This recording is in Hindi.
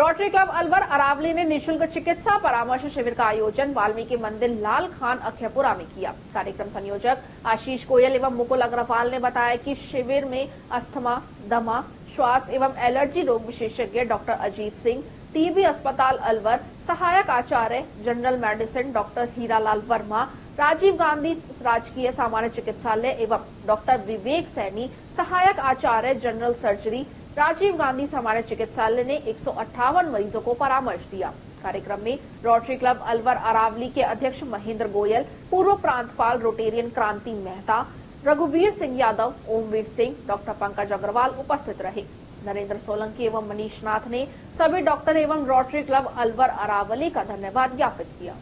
रोटरी क्लब अलवर अरावली ने निशुल्क चिकित्सा परामर्श शिविर का आयोजन वाल्मीकि मंदिर लाल खान अखियापुरा में किया। कार्यक्रम संयोजक आशीष गोयल एवं मुकुल अग्रवाल ने बताया कि शिविर में अस्थमा, दमा, श्वास एवं एलर्जी रोग विशेषज्ञ डॉक्टर अजीत सिंह टीबी अस्पताल अलवर, सहायक आचार्य, general medicine doctor Hiralal Verma, Rajiv Gandhi राजकीय सामान्य चिकित्सालय एवं डॉक्टर विवेक सैनी, सहायक आचार्य, जनरल सर्जरी, राजीव गांधी सामान्य चिकित्सालय ने एक सौ अट्ठावन मरीजों को परामर्श दिया। कार्यक्रम में रोटरी क्लब अलवर अरावली के अध्यक्ष महेंद्र गोयल, पूर्व प्रांतपाल रोटेरियन क्रांति मेहता, रघुवीर सिंह यादव, ओमवीर सिंह, डॉक्टर पंकज अग्रवाल उपस्थित रहे। नरेंद्र सोलंकी एवं मनीष नाथ ने सभी डॉक्टर एवं रोटरी क्लब अलवर अरावली का धन्यवाद ज्ञापित किया।